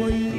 Ana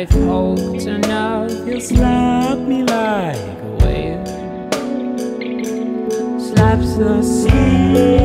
I've hoped enough, You'll slap me like a wave, Slaps the sea.